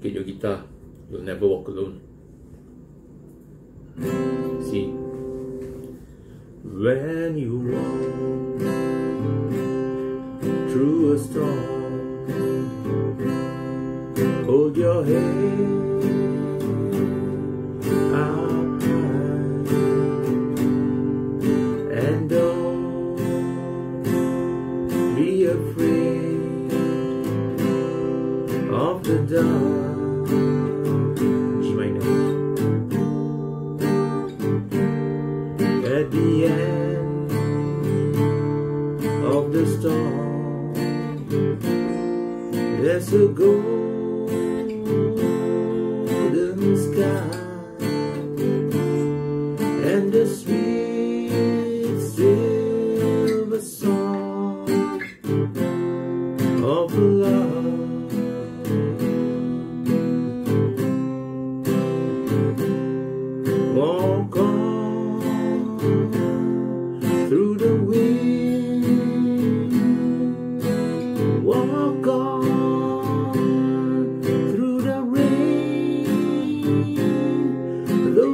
Get your guitar. You'll never walk alone. See? When you walk through a storm, hold your head up high and don't be afraid of the dark. The storm, there's a golden sky and a sweet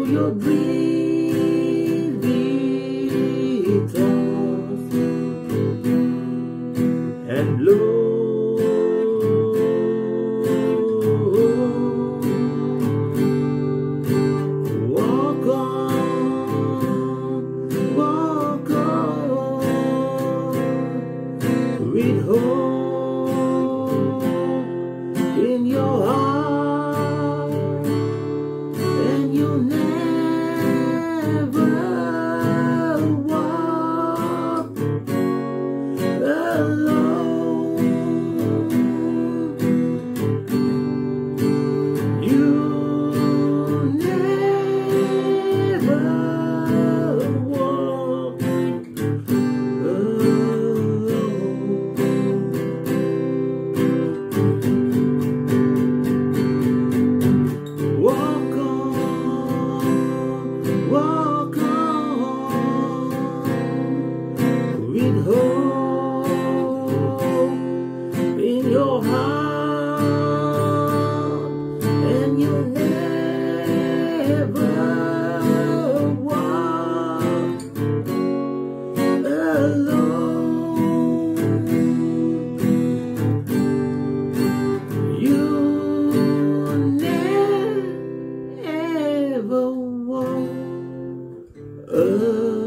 your tossed and blow. Walk on, walk on with hope your heart and you never walk alone. You never walk alone.